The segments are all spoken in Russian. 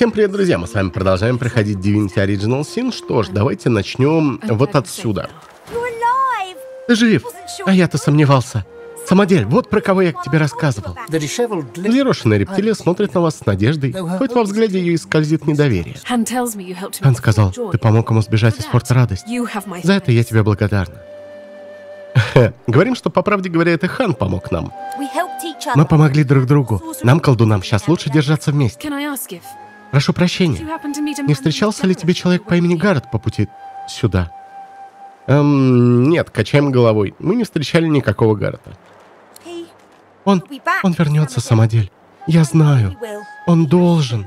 Всем привет, друзья! Мы с вами продолжаем проходить Divinity Original Sin. Что ж, давайте начнем вот отсюда. Ты жив! А я-то сомневался. Самодель, вот про кого я тебе рассказывал. Взъерошенная рептилия смотрит на вас с надеждой, хоть во взгляде ее и скользит недоверие. Хан сказал, ты помог ему сбежать из Форта Радость. За это я тебе благодарна. Говорим, что, по правде говоря, это Хан помог нам. Мы помогли друг другу. Нам, колдунам, сейчас лучше держаться вместе. Прошу прощения. Не встречался ли тебе человек по имени Гаррет по пути сюда? Эм, нет, качаем головой. Мы не встречали никакого Гаррета. Он, он вернется, самодель. Я знаю. Он должен.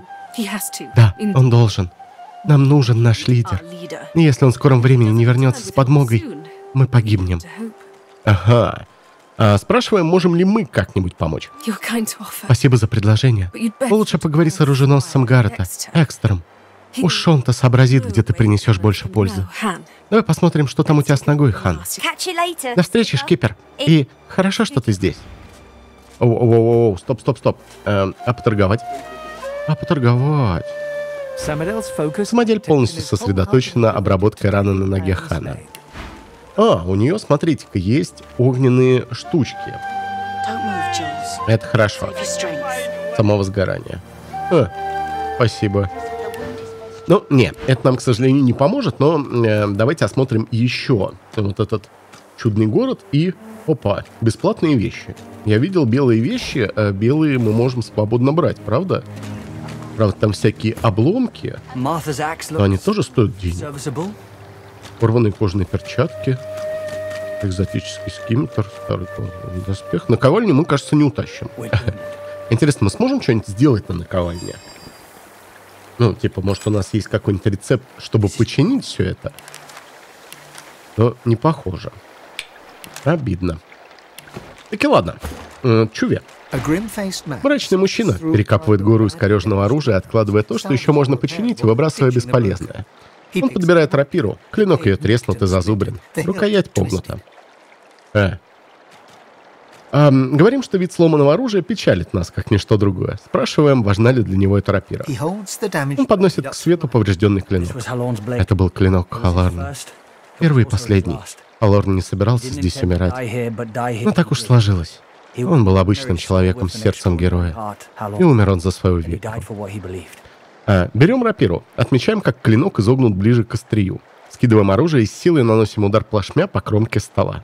Да, он должен. Нам нужен наш лидер. И если он в скором времени не вернется с подмогой, мы погибнем. Ага. А, спрашиваем, можем ли мы как-нибудь помочь. Спасибо за предложение. Лучше поговори с оруженосцем Гаррета, Экстером. Уж он-то сообразит, где ты принесешь больше пользы. Давай посмотрим, что там у тебя с ногой, Хан. До встречи, шкипер. И хорошо, что ты здесь. Оу-оу-оу, стоп, стоп, стоп. Эм, а поторговать? А поторговать? Самодель полностью сосредоточен на обработке раны на ноге Хана. А, у нее, смотрите-ка, есть огненные штучки. Это хорошо. Самого сгорания. А, спасибо. Ну, нет, это нам, к сожалению, не поможет, но э, давайте осмотрим еще вот этот чудный город и... Опа, бесплатные вещи. Я видел белые вещи, а белые мы можем свободно брать, правда? Правда, там всякие обломки, но они тоже стоят денег порванные кожаные перчатки, экзотический скиммитр, старый доспех. Наковальню мы, кажется, не утащим. Интересно, мы сможем что-нибудь сделать на наковальне? Ну, типа, может, у нас есть какой-нибудь рецепт, чтобы починить все это? Но не похоже. Обидно. Таки ладно. Э, Чуве. Мрачный мужчина перекапывает гору искореженного оружия, откладывая то, что еще можно починить, и выбрасывая бесполезное. Он подбирает рапиру. Клинок ее треснут и зазубрен. Рукоять погнута. Э. Эм, говорим, что вид сломанного оружия печалит нас, как ничто другое. Спрашиваем, важна ли для него эта рапира. Он подносит к свету поврежденный клинок. Это был клинок Халарна. Первый и последний. Халорн не собирался здесь умирать. Но так уж сложилось. Он был обычным человеком с сердцем героя. И умер он за свою веру. А, берем рапиру, отмечаем, как клинок изогнут ближе к острию. Скидываем оружие и с силой наносим удар плашмя по кромке стола.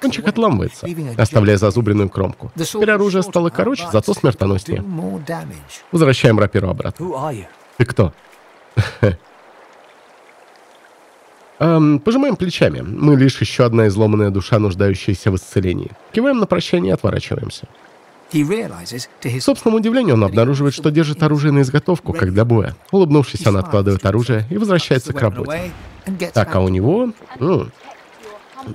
Кончик отламывается, оставляя зазубренную кромку. Теперь оружие стало короче, зато смертоноснее. Возвращаем рапиру обратно. Ты кто? Эм, пожимаем плечами. Мы лишь еще одна изломанная душа, нуждающаяся в исцелении. Киваем на прощание и отворачиваемся. К собственному удивлению, он обнаруживает, что держит оружие на изготовку, как для боя. Улыбнувшись, он откладывает оружие и возвращается к работе. Так, а у него... Ну,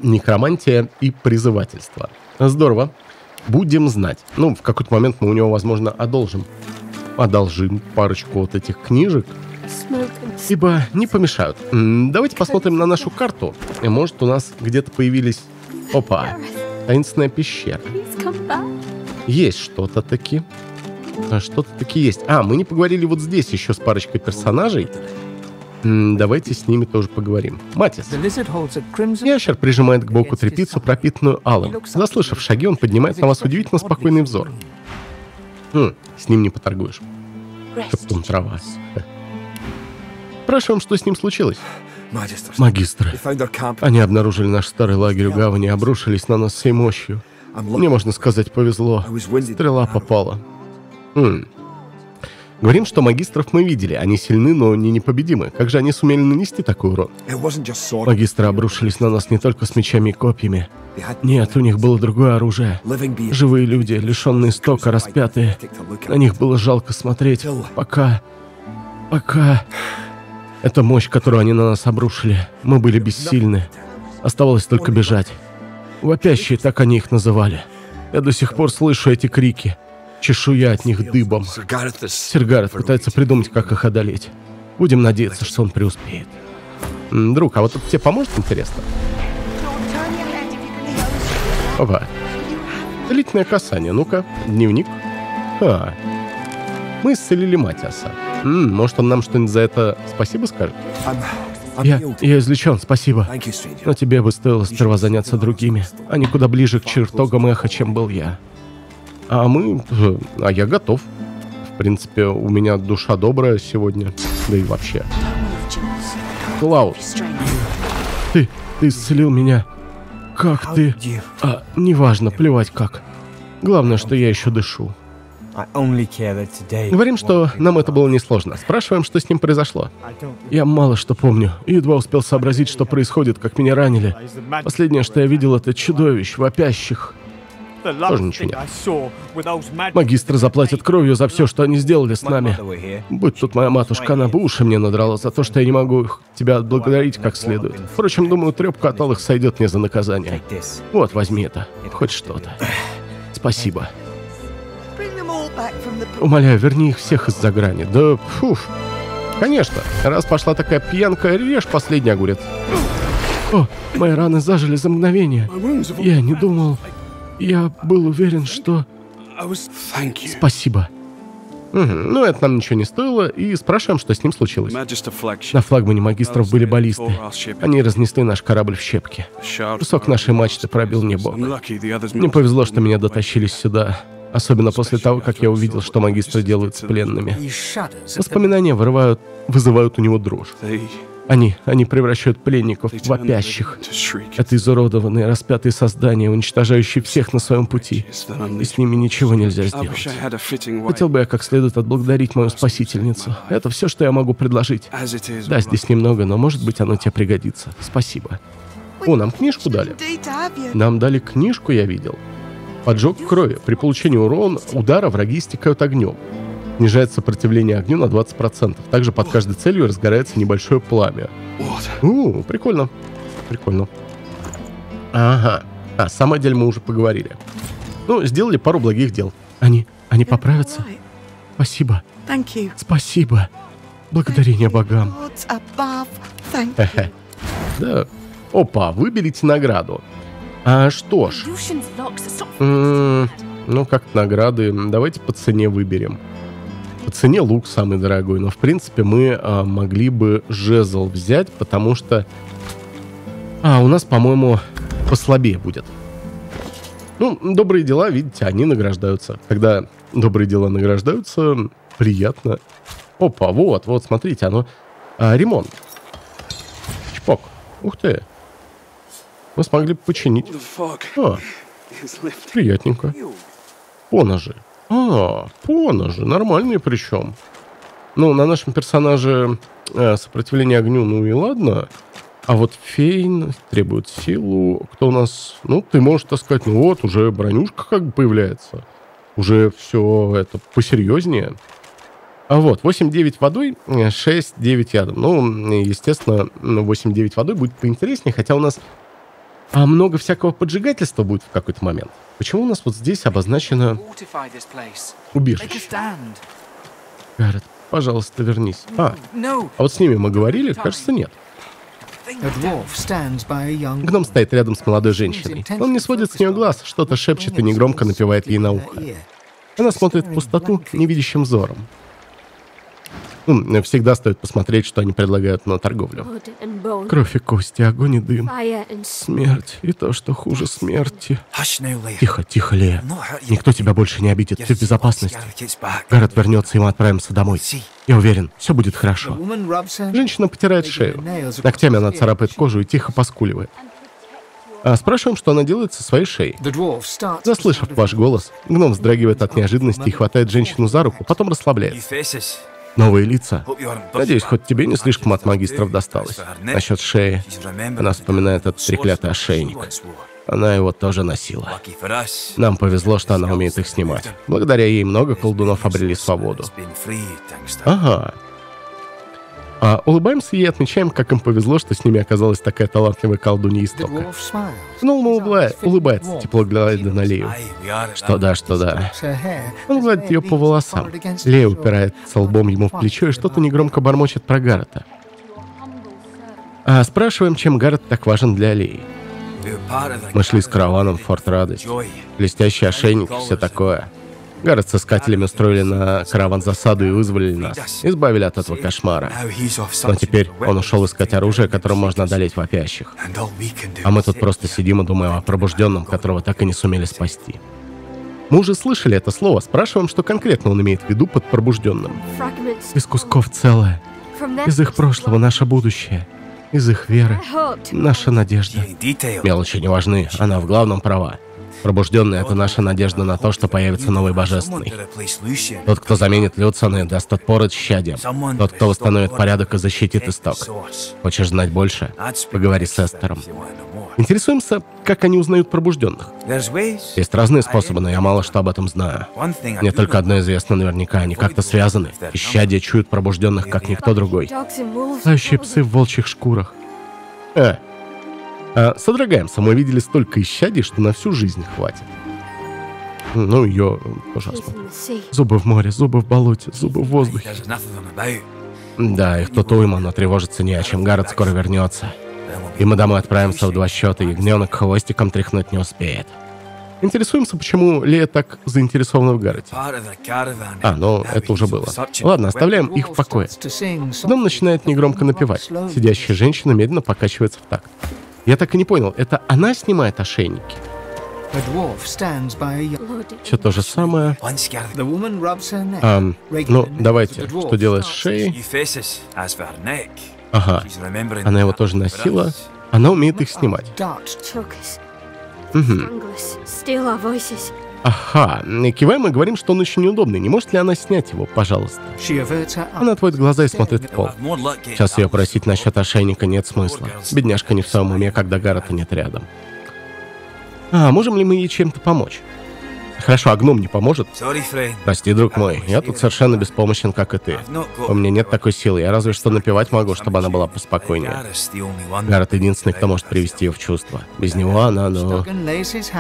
некромантия и призывательство. Здорово. Будем знать. Ну, в какой-то момент мы у него, возможно, одолжим. Одолжим парочку вот этих книжек. Ибо не помешают. Давайте посмотрим на нашу карту. И может у нас где-то появились... Опа. Таинственная пещера. Есть что-то таки. А что-то таки есть. А, мы не поговорили вот здесь еще с парочкой персонажей. Давайте с ними тоже поговорим. Матис. Ящер прижимает к боку трепицу, пропитанную алым. Заслышав шаги, он поднимает на вас удивительно спокойный взор. Хм, с ним не поторгуешь. Шептун трава. Спрашиваем, что с ним случилось. Магистры. Они обнаружили наш старый лагерь у гавани и обрушились на нас всей мощью. Мне, можно сказать, повезло. Стрела попала. Хм. Говорим, что магистров мы видели. Они сильны, но не непобедимы. Как же они сумели нанести такой урон? Магистры обрушились на нас не только с мечами и копьями. Нет, у них было другое оружие. Живые люди, лишенные стока, распятые. На них было жалко смотреть. Пока... Пока... Это мощь, которую они на нас обрушили. Мы были бессильны. Оставалось только бежать. Вопящие, так они их называли. Я до сих пор слышу эти крики. Чешуя от них дыбом. Сергарет пытается придумать, как их одолеть. Будем надеяться, что он преуспеет. Друг, а вот это тебе поможет, интересно? Опа. Длительное касание. Ну-ка, дневник. А. Мы исцелили Матиаса. М, может, он нам что-нибудь за это спасибо скажет? Я, я излечен, спасибо. Но тебе бы стоило сперва заняться другими. Они куда ближе к чертогам эха, чем был я. А мы... А я готов. В принципе, у меня душа добрая сегодня. Да и вообще. Клаус, ты, ты исцелил меня. Как ты? А, неважно, плевать как. Главное, что я еще дышу. Говорим, что нам это было несложно. Спрашиваем, что с ним произошло. Я мало что помню. и Едва успел сообразить, что происходит, как меня ранили. Последнее, что я видел, это чудовищ, вопящих. Тоже ничего нет. Магистры заплатят кровью за все, что они сделали с нами. Будь тут моя матушка, она бы уши мне надрала за то, что я не могу их- тебя отблагодарить как следует. Впрочем, думаю, трепка от алых сойдет мне за наказание. Вот, возьми это. Хоть что-то. Спасибо. Умоляю, верни их всех из-за грани. Да, фуф. Конечно. Раз пошла такая пьянка, режь последний огурец. О, мои раны зажили за мгновение. Я не думал... Я был уверен, что... Спасибо. Мгм, Ну, это нам ничего не стоило, и спрашиваем, что с ним случилось. На флагмане магистров были баллисты. Они разнесли наш корабль в щепки. Кусок нашей мачты пробил мне бок. Мне повезло, что меня дотащили сюда. Особенно после того, как я увидел, что магистры делают с пленными. Воспоминания вырывают, вызывают у него дрожь. Они, они превращают пленников в вопящих. Это изуродованные, распятые создания, уничтожающие всех на своем пути. И с ними ничего нельзя сделать. Хотел бы я как следует отблагодарить мою спасительницу. Это все, что я могу предложить. Да, здесь немного, но может быть оно тебе пригодится. Спасибо. О, нам книжку дали. Нам дали книжку, я видел. Поджог крови. При получении урона удара враги истекают огнем. Снижает сопротивление огню на 20%. Также под каждой целью разгорается небольшое пламя. У, прикольно. Прикольно. Ага. А, самое дело мы уже поговорили. Ну, сделали пару благих дел. Они, они поправятся? Спасибо. Спасибо. Благодарение богам. Да. Опа, выберите награду. А что ж, ну как награды, давайте по цене выберем. По цене лук самый дорогой, но в принципе мы а, могли бы жезл взять, потому что... А, у нас, по-моему, послабее будет. Ну, добрые дела, видите, они награждаются. Когда добрые дела награждаются, приятно. Опа, вот, вот, смотрите, оно... а, ремонт. Чпок. Ух ты. Мы смогли починить. А, приятненько. Поножи. А, поножи. Нормальные причем. Ну, на нашем персонаже э, сопротивление огню, ну и ладно. А вот Фейн требует силу. Кто у нас? Ну, ты можешь так сказать, ну вот, уже бронюшка как бы появляется. Уже все это посерьезнее. А вот, 8-9 водой, э, 6-9 ядом. Ну, естественно, ну, 8-9 водой будет поинтереснее, хотя у нас а много всякого поджигательства будет в какой-то момент. Почему у нас вот здесь обозначено убежище? Гаррет, пожалуйста, вернись. А, а вот с ними мы говорили? Кажется, нет. Гном стоит рядом с молодой женщиной. Он не сводит с нее глаз, что-то шепчет и негромко напевает ей на ухо. Она смотрит в пустоту невидящим взором. Ну, всегда стоит посмотреть, что они предлагают на торговлю. Кровь и кости, огонь и дым. Смерть и то, что хуже смерти. Тихо, тихо, Лея. Никто тебя больше не обидит. Ты в безопасности. Гаррет вернется, и мы отправимся домой. Я уверен, все будет хорошо. Женщина потирает шею. Ногтями она царапает кожу и тихо поскуливает. А спрашиваем, что она делает со своей шеей. Заслышав ваш голос, гном вздрагивает от неожиданности и хватает женщину за руку, потом New расслабляет. faces. Новые лица. Надеюсь, хоть тебе не слишком от магистров досталось. Насчет шеи. Она вспоминает этот треклятый ошейник. Она его тоже носила. Нам повезло, что она умеет их снимать. Благодаря ей много колдунов обрели свободу. Ага. А улыбаемся и отмечаем, как им повезло, что с ними оказалась такая талантливая колдунья истока. dwarf smiles. Снова улыбает, улыбается, тепло глядя на Лею. Что да, что да. Он гладит ее по волосам. Лея упирается лбом ему в плечо и что-то негромко бормочет про Гаррета. А спрашиваем, чем Гаррет так важен для Леи. Мы шли с караваном в Форт Радость. Блестящий ошейник все такое. Гаррет с искателями устроили на караван засаду и вызвали нас. Избавили от этого кошмара. Но теперь он ушел искать оружие, которым можно одолеть вопящих. А мы тут просто сидим и думаем о пробужденном, которого так и не сумели спасти. Мы уже слышали это слово, спрашиваем, что конкретно он имеет в виду под пробужденным. Из кусков целое. Из их прошлого наше будущее. Из их веры наша надежда. Мелочи не важны, она в главном права. Пробужденный — это наша надежда на то, что появится новый божественный. Тот, кто заменит Люцина и даст отпор исчадиям. Тот, кто восстановит порядок и защитит исток. Хочешь знать больше? Поговори с Эстером. Интересуемся, как они узнают пробужденных. Есть разные способы, но я мало что об этом знаю. Мне только одно известно наверняка, они как-то связаны. Исчадия чуют пробужденных, как никто другой. Лающие псы в волчьих шкурах. Э, содрогаемся, мы видели столько исчадий, что на всю жизнь хватит. Ну, ее ужасно. Зубы в море, зубы в болоте, зубы в воздухе. Да, их тут уйма, но тревожиться не о чем. Гаррет скоро вернется. И мы домой отправимся в два счета, ягненок хвостиком тряхнуть не успеет. Интересуемся, почему Лея так заинтересована в Гаррете. А, ну, это уже было. Ладно, оставляем их в покое. Дом начинает негромко напевать. Сидящая женщина медленно покачивается в такт. Я так и не понял, это она снимает ошейники? Все то же самое. А, ну, давайте, что делать с шеей? Ага, она его тоже носила. Она умеет их снимать. Угу. Ага, киваем и говорим, что он очень неудобный. Не может ли она снять его, пожалуйста? Она отводит глаза и смотрит в пол. Сейчас ее просить насчет ошейника нет смысла. Бедняжка не в своем уме, когда Гаррета нет рядом. А, можем ли мы ей чем-то помочь? Хорошо, а гном не поможет? Прости, друг мой, я тут совершенно беспомощен, как и ты. У меня нет такой силы, я разве что напевать могу, чтобы она была поспокойнее. Гаррет единственный, кто может привести ее в чувство. Без него она, но...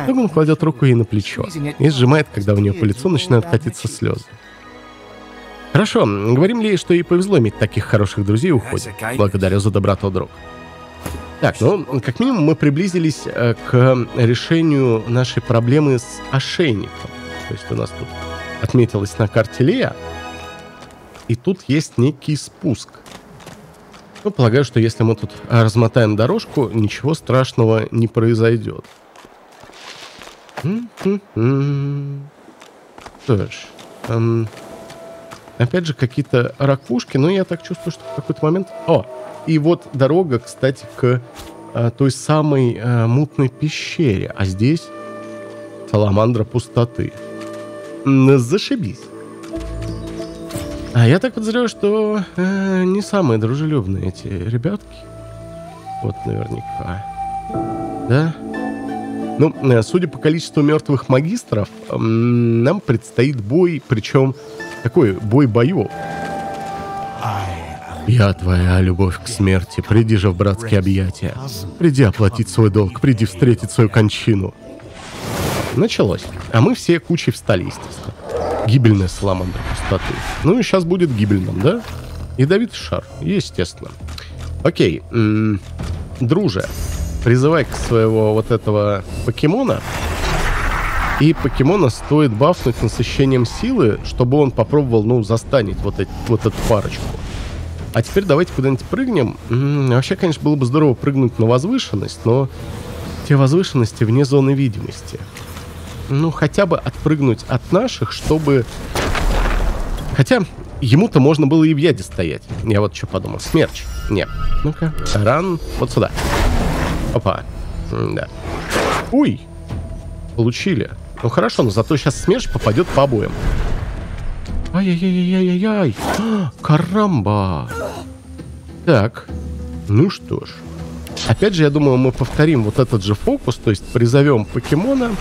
Вдруг он кладет руку ей на плечо и сжимает, когда у нее по лицу начинают катиться слезы. Хорошо, говорим ли ей, что ей повезло иметь таких хороших друзей и уходит? Благодарю за доброту, друг. Так, ну, как минимум мы приблизились э, к решению нашей проблемы с ошейником. То есть у нас тут отметилась на карте Лея, и тут есть некий спуск. Ну, полагаю, что если мы тут размотаем дорожку, ничего страшного не произойдет. Что ж, эм, опять же какие-то ракушки, но я так чувствую, что в какой-то момент... О, и вот дорога, кстати, к а, той самой а, мутной пещере. А здесь саламандра пустоты. Зашибись. А я так подозреваю, что э, не самые дружелюбные эти ребятки. Вот наверняка. Да? Ну, э, судя по количеству мертвых магистров, э, нам предстоит бой, причем такой бой боев. Я твоя любовь к смерти. Приди же в братские объятия. Приди оплатить свой долг. Приди встретить свою кончину. Началось. А мы все кучей встали, естественно. Гибельная саламандра пустоты. Ну и сейчас будет гибельным, да? Ядовитый шар, естественно. Окей. М -м, друже, призывай к своего вот этого покемона. И покемона стоит бафнуть насыщением силы, чтобы он попробовал, ну, застанить вот, эти, вот эту парочку. А теперь давайте куда-нибудь прыгнем. Вообще, конечно, было бы здорово прыгнуть на возвышенность, но те возвышенности вне зоны видимости. Ну, хотя бы отпрыгнуть от наших, чтобы... Хотя, ему-то можно было и в яде стоять. Я вот что подумал. Смерч. Нет. Ну-ка. Ран. Вот сюда. Опа. да. Ой. Получили. Ну хорошо, но зато сейчас смерч попадет по обоим. Ай-яй-яй-яй-яй-яй. Карамба. Так. Ну что ж. Опять же, я думаю, мы повторим вот этот же фокус, то есть призовем покемона.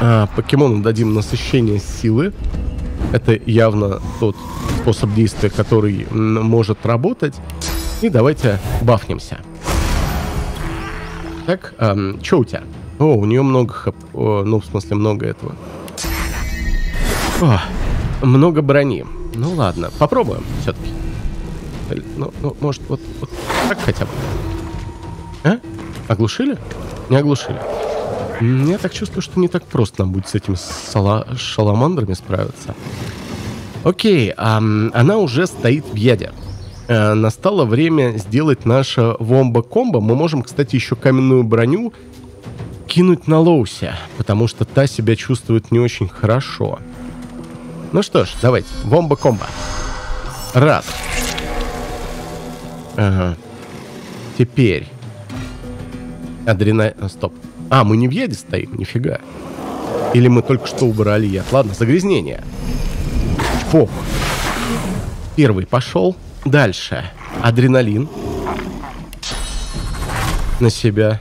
А, покемону дадим насыщение силы. Это явно тот способ действия, который может работать. И давайте бафнемся. Так, эм, что у тебя? О, у нее много хп... О, ну, в смысле, много этого. О, много брони. Ну ладно, попробуем все-таки. Ну, ну, может, вот, вот так хотя бы. А? Оглушили? Не оглушили. Я так чувствую, что не так просто нам будет с этими сала- шаламандрами справиться. Окей, ам, она уже стоит в яде. Э, настало время сделать наше вомба-комбо. Мы можем, кстати, еще каменную броню кинуть на Лоусе, потому что та себя чувствует не очень хорошо. Ну что ж, давайте, вомба-комбо. Раз. Ага. Теперь. Адрена... Стоп. А, мы не в яде стоим, нифига. Или мы только что убрали яд. Ладно, загрязнение. Чпок. Первый пошел. Дальше. Адреналин. На себя.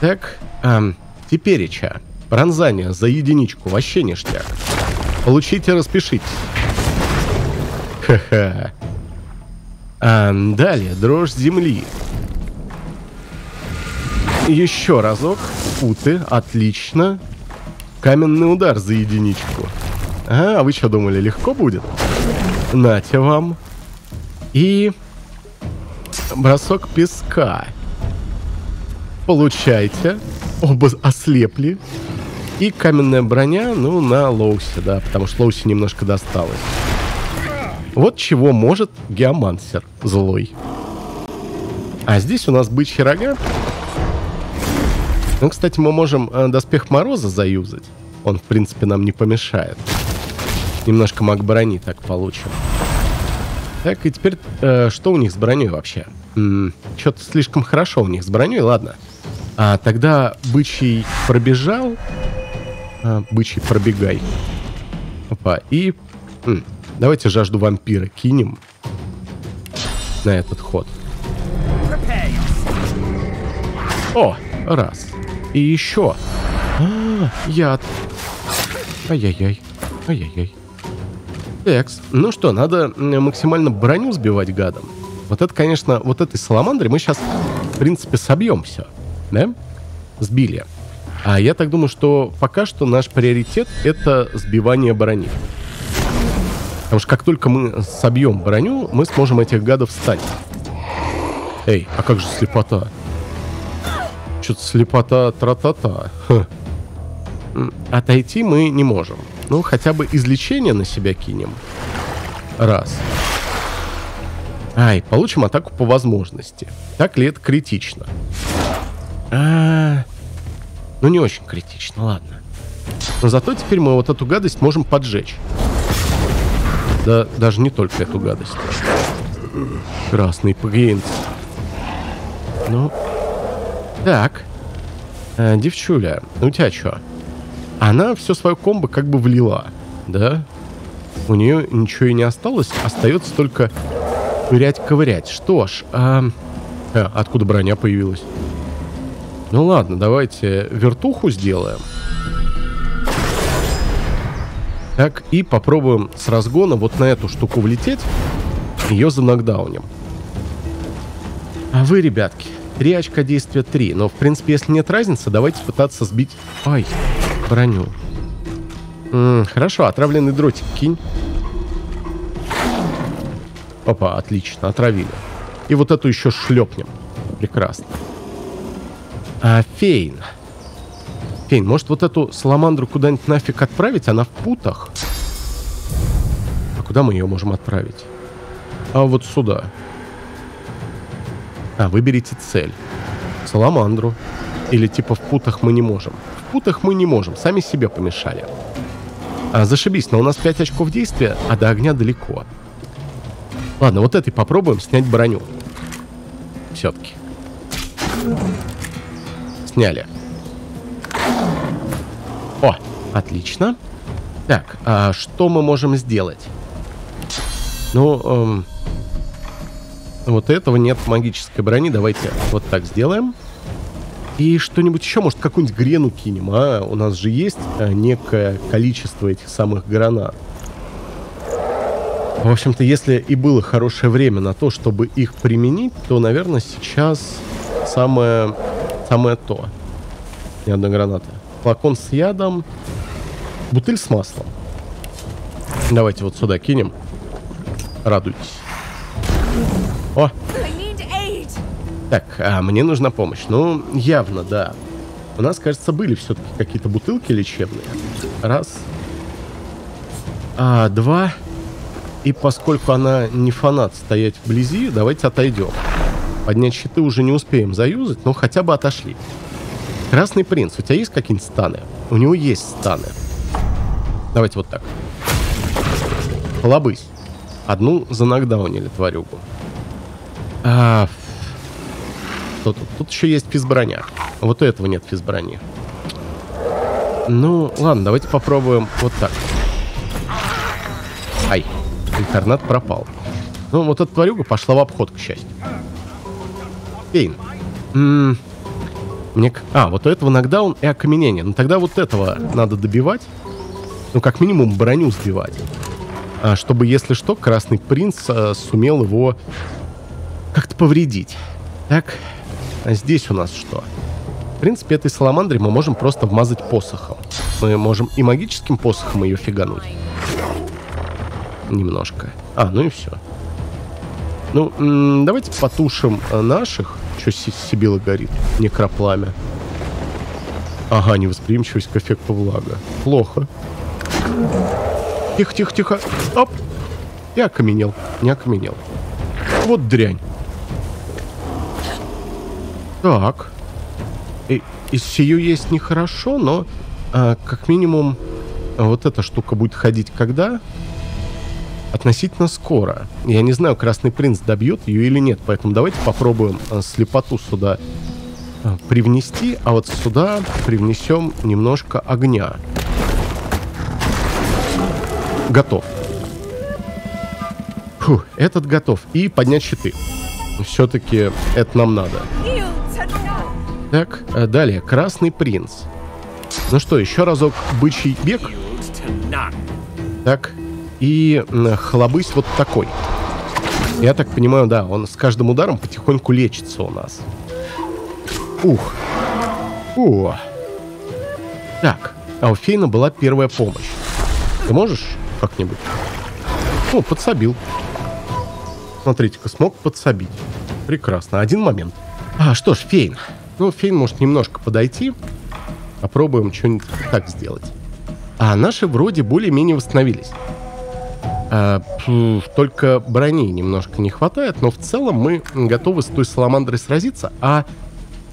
Так. Эм, тепереча. Пронзание за единичку. Вообще ништяк. Получите, распишитесь. Ха-ха. А, далее, дрожь земли. Еще разок. Путы, отлично. Каменный удар за единичку. А, вы что думали, легко будет? Нате вам. И бросок песка. Получайте. Оба ослепли. И каменная броня, ну, на Лоусе, да, потому что Лоусе немножко досталось. Вот чего может геомансер злой. А здесь у нас бычьи рога. Ну, кстати, мы можем э, доспех Мороза заюзать. Он, в принципе, нам не помешает. Немножко маг брони так получим. Так, и теперь, э, что у них с броней вообще? Что-то слишком хорошо у них с броней, ладно. А тогда бычий пробежал. А, бычий пробегай. Опа, и... м, давайте жажду вампира кинем на этот ход. О, раз. И еще. А, яд. Ай-яй-яй. Ай-яй-яй. Текс. Ну что, надо максимально броню сбивать гадом. Вот это, конечно, вот этой саламандрой мы сейчас, в принципе, собьем все. Да? Сбили. А я так думаю, что пока что наш приоритет это сбивание брони. Потому что как только мы собьем броню, мы сможем этих гадов встать. Эй, а как же слепота? Что-то слепота тра-та-та. Отойти мы не можем. Ну, хотя бы излечение на себя кинем. Раз. Ай, получим атаку по возможности. Так ли это критично? А, ну не очень критично, ладно. Но зато теперь мы вот эту гадость можем поджечь. Да, даже не только эту гадость. Красный пгейнс. Ну, так. Э, девчуля, у тебя что? Она все свое комбо как бы влила, да? У нее ничего и не осталось, остается только ковырять-ковырять. Что ж, а... а, откуда броня появилась? Ну ладно, давайте вертуху сделаем. Так, и попробуем с разгона вот на эту штуку влететь. Ее за нокдаунем. А вы, ребятки, 3 очка действия 3. Но, в принципе, если нет разницы, давайте пытаться сбить... Ай, броню. М, хорошо, отравленный дротик кинь. Опа, отлично, отравили. И вот эту еще шлепнем. Прекрасно. А, Фейн. Фейн, может вот эту саламандру куда-нибудь нафиг отправить? Она в путах. А куда мы ее можем отправить? А вот сюда. А, выберите цель. Саламандру. Или типа в путах мы не можем. В путах мы не можем, сами себе помешали. А, зашибись, но у нас 5 очков действия, а до огня далеко. Ладно, вот этой попробуем снять броню. Все-таки. Сняли. Отлично. Так, а что мы можем сделать? Ну, эм, вот этого нет магической брони. Давайте вот так сделаем. И что-нибудь еще, может, какую-нибудь грену кинем, а? У нас же есть э, некое количество этих самых гранат. В общем-то, если и было хорошее время на то, чтобы их применить, то, наверное, сейчас самое, самое то. Ни одной гранаты. Флакон с ядом. Бутыль с маслом. Давайте вот сюда кинем. Радуйтесь. О, так, а мне нужна помощь. Ну, явно, да. У нас, кажется, были все-таки какие-то бутылки лечебные. Раз. А, два. И поскольку она не фанат стоять вблизи, давайте отойдем. Поднять щиты уже не успеем заюзать, но хотя бы отошли. Красный принц, у тебя есть какие-нибудь станы? У него есть станы. Давайте вот так. Лобысь. Одну за нокдаунили тварюгу. А, что тут? Тут еще есть физброня. Вот у этого нет физброни. Ну, ладно, давайте попробуем вот так. Ай, инкарнат пропал. Ну, вот эта тварюга пошла в обход, к счастью. Кейн. М -м мне... А, вот у этого нокдаун и окаменение. Ну, тогда вот этого надо добивать. Ну, как минимум, броню сбивать. А, чтобы, если что, Красный Принц а, сумел его как-то повредить. Так, а здесь у нас что? В принципе, этой саламандре мы можем просто вмазать посохом. Мы можем и магическим посохом ее фигануть. Немножко. А, ну и все. Ну, давайте потушим э, наших. Что Сибила горит? Некропламя. Ага, невосприимчивость к эффекту влага. Плохо. Тихо, тихо, тихо. Оп. Я окаменел. Не окаменел. Вот дрянь. Так. И, из сию есть нехорошо, но а, как минимум вот эта штука будет ходить когда? Относительно скоро. Я не знаю, Красный Принц добьет ее или нет, поэтому давайте попробуем а, слепоту сюда а, привнести, а вот сюда привнесем немножко огня. Готов. Фу, этот готов. И поднять щиты. Все-таки это нам надо. Так, э, далее. Красный принц. Ну что, еще разок бычий бег. Так, и хлобысь вот такой. Я так понимаю, да, он с каждым ударом потихоньку лечится у нас. Ух. О. Так, а у Фейна была первая помощь. Ты можешь как-нибудь? Ну, подсобил. Смотрите-ка, смог подсобить. Прекрасно. Один момент. А, что ж, Фейн. Ну, Фейн может немножко подойти. Попробуем что-нибудь так сделать. А наши вроде более-менее восстановились. А, только брони немножко не хватает, но в целом мы готовы с той саламандрой сразиться, а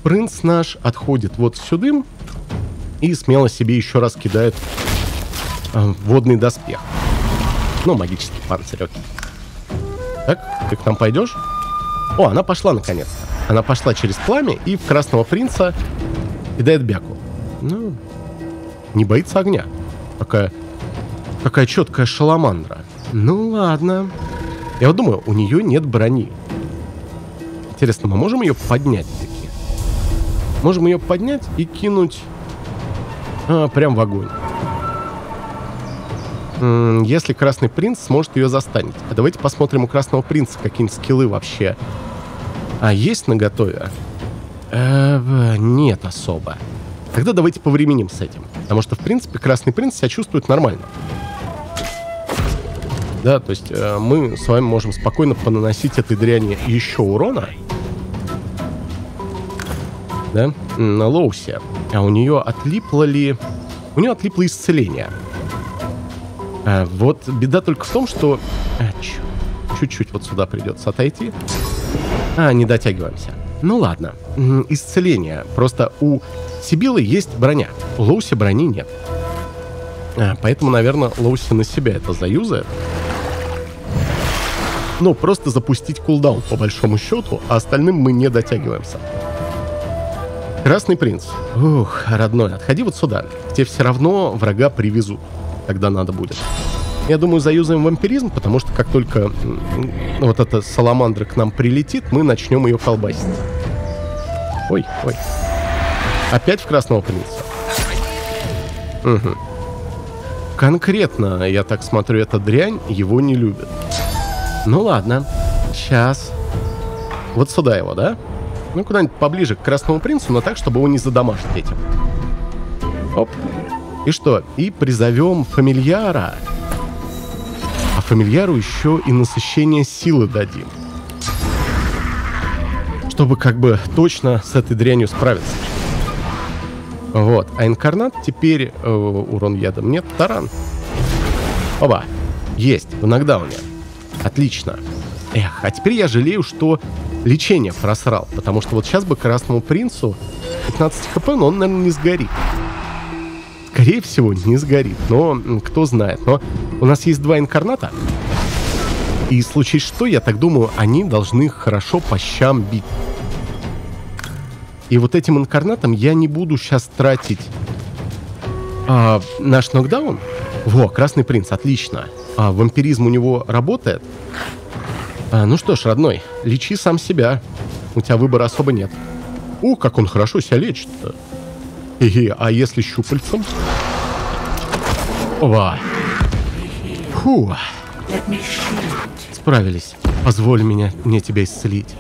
принц наш отходит вот сюда и смело себе еще раз кидает водный доспех. Ну, магический панцирь, окей. Так, ты к нам пойдешь? О, она пошла наконец-то. Она пошла через пламя и в Красного Принца кидает бяку. Ну, не боится огня. Какая, какая четкая шаламандра. Ну ладно. Я вот думаю, у нее нет брони. Интересно, мы можем ее поднять таки? Можем ее поднять и кинуть а, прям в огонь. Если Красный Принц сможет ее застанить. А давайте посмотрим у Красного Принца какие-нибудь скиллы вообще а есть на готове? Э, нет особо. Тогда давайте повременим с этим. Потому что, в принципе, Красный Принц себя чувствует нормально. Да, то есть э, мы с вами можем спокойно понаносить этой дряни еще урона. Да, на Лоусе. А у нее отлипло ли... У нее отлипло исцеление. А, вот беда только в том, что... А, чуть-чуть вот сюда придется отойти. А, не дотягиваемся. Ну ладно. Исцеление. Просто у Сибилы есть броня. У Лоуси брони нет. А, поэтому, наверное, Лоуси на себя это заюзает. Ну, просто запустить кулдаун, по большому счету, а остальным мы не дотягиваемся. Красный принц. Ух, родной, отходи вот сюда. Тебе все равно врага привезут, когда надо будет. Я думаю, заюзаем вампиризм, потому что как только вот эта саламандра к нам прилетит, мы начнем ее колбасить. Ой, ой. Опять в красного принца. Угу. Конкретно, я так смотрю, эта дрянь его не любит. Ну ладно, сейчас. Вот сюда его, да? Ну, куда-нибудь поближе к красному принцу, но так, чтобы его не задамажить этим. Оп. И что? И призовем фамильяра фамильяру еще и насыщение силы дадим. Чтобы как бы точно с этой дрянью справиться. Вот. А инкарнат теперь э, урон ядом нет. Таран. Оба. Есть. В нокдауне. Отлично. Эх, а теперь я жалею, что лечение просрал. Потому что вот сейчас бы Красному Принцу 15 хп, но он, наверное, не сгорит. Скорее всего, не сгорит. Но кто знает. Но у нас есть два инкарната. И случись что, я так думаю, они должны хорошо по щам бить. И вот этим инкарнатом я не буду сейчас тратить а, наш нокдаун. Во, Красный Принц, отлично. А, вампиризм у него работает. А, ну что ж, родной, лечи сам себя. У тебя выбора особо нет. О, как он хорошо себя лечит-то. А если щупальцем? Ова. Фу. Справились. Позволь меня, мне тебя исцелить.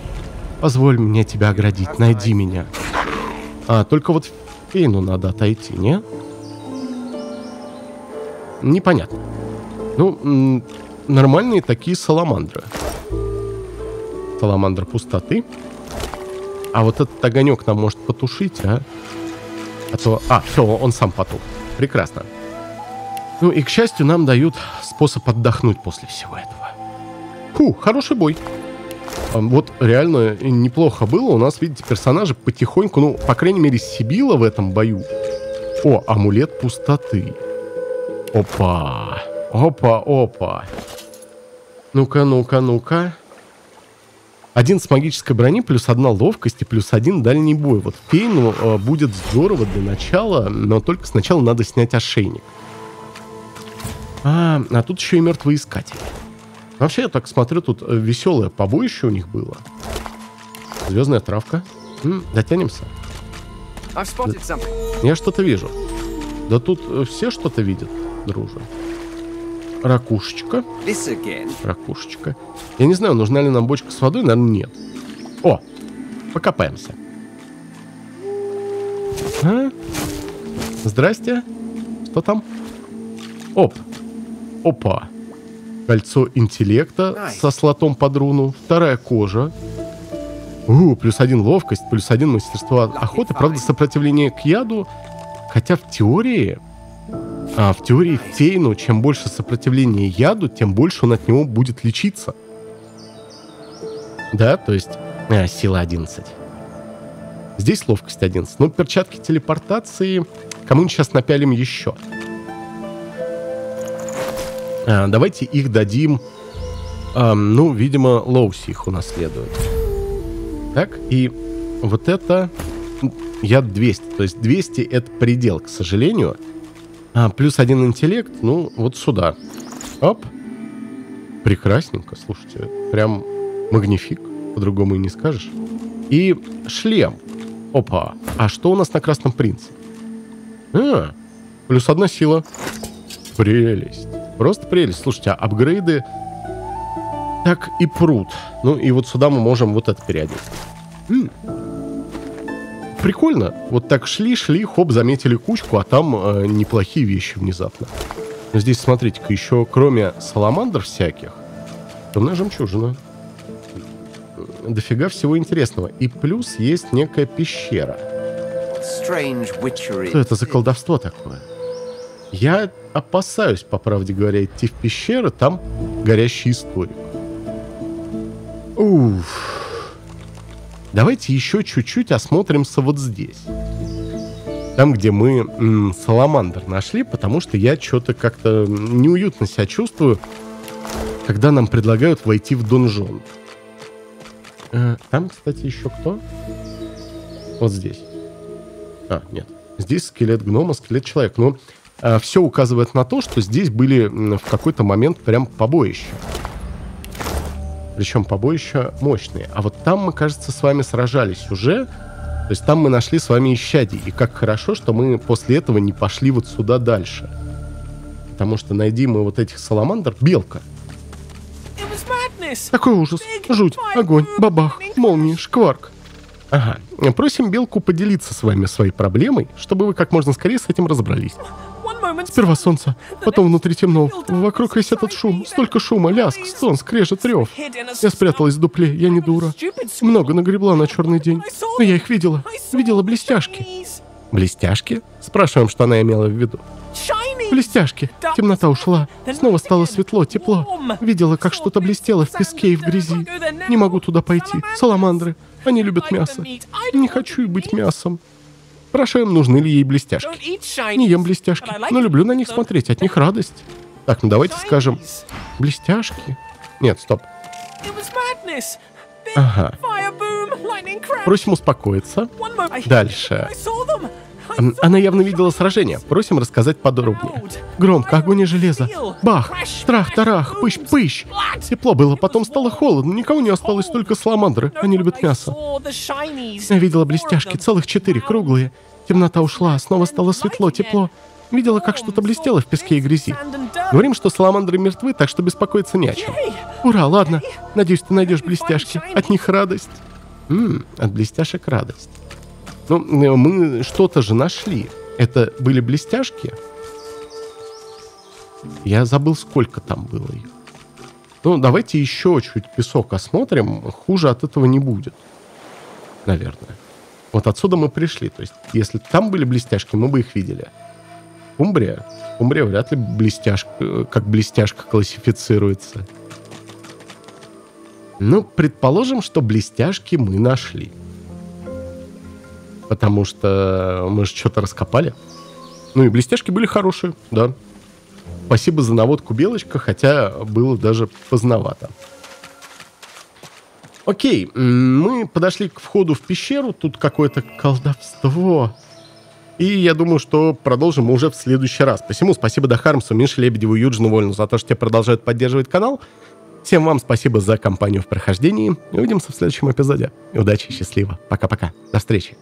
Позволь мне тебя оградить. Найди меня. А, только вот Фейну надо отойти, не? Непонятно. Ну, нормальные такие саламандры. Саламандра пустоты. А вот этот огонек нам может потушить, а? А то... А, все, он сам потух. Прекрасно. Ну и, к счастью, нам дают способ отдохнуть после всего этого. Фу, хороший бой. Вот реально неплохо было. У нас, видите, персонажи потихоньку, ну, по крайней мере, Сибила в этом бою. О, амулет пустоты. Опа. Опа, опа. Ну-ка, ну-ка, ну-ка. Один с магической брони, плюс одна ловкость и плюс один дальний бой. Вот Фейну э, будет здорово для начала, но только сначала надо снять ошейник. А, а тут еще и мертвый искатель. Вообще, я так смотрю, тут э, веселое побоище у них было. Звездная травка. М, дотянемся. Я что-то вижу. Да тут э, все что-то видят, дружа. Ракушечка. Ракушечка. Я не знаю, нужна ли нам бочка с водой, наверное, нет. О, покопаемся. А? Здрасте. Что там? Оп. Опа. Кольцо интеллекта со слотом под руну. Вторая кожа. У, плюс один ловкость, плюс один мастерство охоты. Правда, сопротивление к яду. Хотя в теории... А, в теории Фейну, чем больше сопротивления яду, тем больше он от него будет лечиться. Да, то есть... А, сила 11. Здесь ловкость 11. Но перчатки телепортации... Кому-нибудь сейчас напялим еще. А, давайте их дадим... А, ну, видимо, Лоуси их унаследует. Так, и вот это... Я 200. То есть 200 это предел, к сожалению. А, плюс один интеллект, ну, вот сюда. Оп. Прекрасненько, слушайте. Прям магнифик, по-другому и не скажешь. И шлем. Опа. А что у нас на Красном Принце? А, плюс одна сила. Прелесть. Просто прелесть. Слушайте, а апгрейды так и прут. Ну и вот сюда мы можем вот это переодеть. М-м. Прикольно. Вот так шли, шли, хоп, заметили кучку, а там э, неплохие вещи внезапно. Здесь, смотрите-ка, еще кроме саламандр всяких, темная жемчужина. Дофига всего интересного. И плюс есть некая пещера. Что это за колдовство такое? Я опасаюсь, по правде говоря, идти в пещеры, там горящий историк. Уф. Давайте еще чуть-чуть осмотримся вот здесь. Там, где мы м, саламандр нашли, потому что я что-то как-то неуютно себя чувствую, когда нам предлагают войти в донжон. Э, там, кстати, еще кто? Вот здесь. А, нет. Здесь скелет гнома, скелет человека. Но Э, все указывает на то, что здесь были в какой-то момент прям побоища. Причем побоища мощные. А вот там мы, кажется, с вами сражались уже. То есть там мы нашли с вами исчадий. И как хорошо, что мы после этого не пошли вот сюда дальше. Потому что найди мы вот этих саламандр. Белка. Такой ужас. Жуть. Огонь. Бабах. Молнии. Шкварк. Ага. Просим Белку поделиться с вами своей проблемой, чтобы вы как можно скорее с этим разобрались. Сперва солнце, потом внутри темно. Вокруг весь этот шум. Столько шума, ляск, стон, скрежет, рев. Я спряталась в дупле, я не дура. Много нагребла на черный день. Но я их видела. Видела блестяшки. Блестяшки? Спрашиваем, что она имела в виду. Блестяшки. Темнота ушла. Снова стало светло, тепло. Видела, как что-то блестело в песке и в грязи. Не могу туда пойти. Саламандры. Они любят мясо. Не хочу и быть мясом. Спрашиваем, нужны ли ей блестяшки. Не ем блестяшки, но люблю на них смотреть, от них радость. Так, ну давайте скажем, блестяшки. Нет, стоп. Ага. Просим успокоиться. Дальше. Она явно видела сражение. Просим рассказать подробнее. Громко, огонь и железо. Бах! Трах-тарах! Пыщ-пыщ! Тепло было, потом стало холодно. Никого не осталось, только саламандры. Они любят мясо. Я видела блестяшки, целых четыре, круглые. Темнота ушла, снова стало светло, тепло. Видела, как что-то блестело в песке и грязи. Говорим, что саламандры мертвы, так что беспокоиться не о чем. Ура, ладно. Надеюсь, ты найдешь блестяшки. От них радость. М, от блестяшек радость. Ну, э, мы что-то же нашли. Это были блестяшки? Я забыл, сколько там было их. Ну, давайте еще чуть песок осмотрим. Хуже от этого не будет. Наверное. Вот отсюда мы пришли. То есть, если там были блестяшки, мы бы их видели. Умбрия. Умбрия вряд ли блестяшка, э, как блестяшка классифицируется. Ну, предположим, что блестяшки мы нашли. Потому что мы же что-то раскопали. Ну и блестяшки были хорошие, да. Спасибо за наводку, Белочка, хотя было даже поздновато. Окей, мы подошли к входу в пещеру, тут какое-то колдовство. И я думаю, что продолжим мы уже в следующий раз. Посему спасибо Дахармсу, Мише Лебедеву, Юджину Вольну за то, что те продолжают поддерживать канал. Всем вам спасибо за компанию в прохождении. Увидимся в следующем эпизоде. Удачи, счастливо. Пока-пока. До встречи.